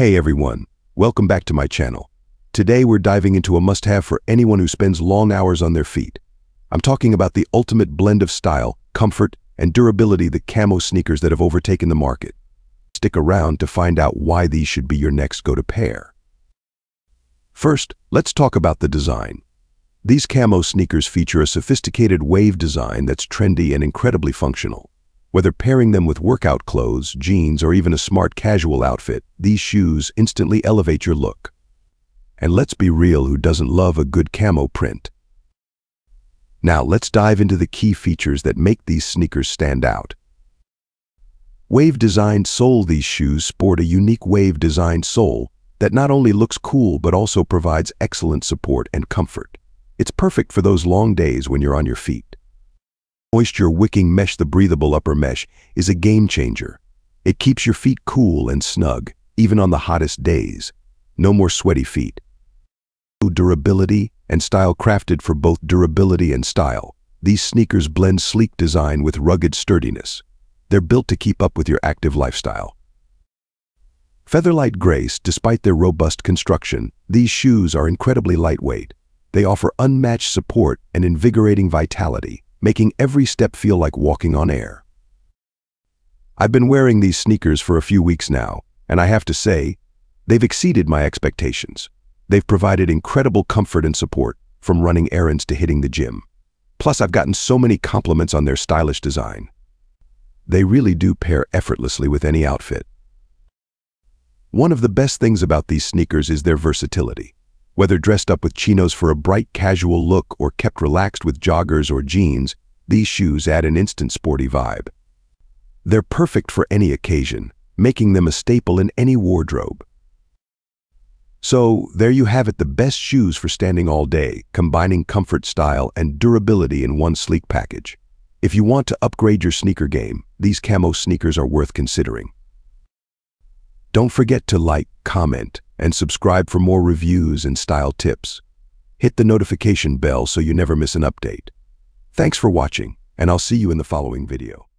Hey everyone, welcome back to my channel. Today we're diving into a must-have for anyone who spends long hours on their feet. I'm talking about the ultimate blend of style, comfort, and durability the camo sneakers that have overtaken the market. Stick around to find out why these should be your next go-to pair. First, let's talk about the design. These camo sneakers feature a sophisticated wave design that's trendy and incredibly functional. Whether pairing them with workout clothes, jeans, or even a smart casual outfit, these shoes instantly elevate your look. And let's be real, who doesn't love a good camo print? Now let's dive into the key features that make these sneakers stand out. Wave-designed sole These shoes sport a unique wave-designed sole that not only looks cool but also provides excellent support and comfort. It's perfect for those long days when you're on your feet. Moisture wicking mesh The breathable upper mesh is a game changer. It keeps your feet cool and snug, even on the hottest days. No more sweaty feet. Durability and style crafted for both durability and style. These sneakers blend sleek design with rugged sturdiness. They're built to keep up with your active lifestyle. Featherlight Grace, despite their robust construction, these shoes are incredibly lightweight. They offer unmatched support and invigorating vitality making every step feel like walking on air. I've been wearing these sneakers for a few weeks now, and I have to say, they've exceeded my expectations. They've provided incredible comfort and support, from running errands to hitting the gym. Plus, I've gotten so many compliments on their stylish design. They really do pair effortlessly with any outfit. One of the best things about these sneakers is their versatility. Whether dressed up with chinos for a bright casual look or kept relaxed with joggers or jeans, these shoes add an instant sporty vibe. They're perfect for any occasion, making them a staple in any wardrobe. So, there you have it the best shoes for standing all day, combining comfort style and durability in one sleek package. If you want to upgrade your sneaker game, these camo sneakers are worth considering. Don't forget to like, comment, and subscribe for more reviews and style tips. Hit the notification bell so you never miss an update. Thanks for watching, and I'll see you in the following video.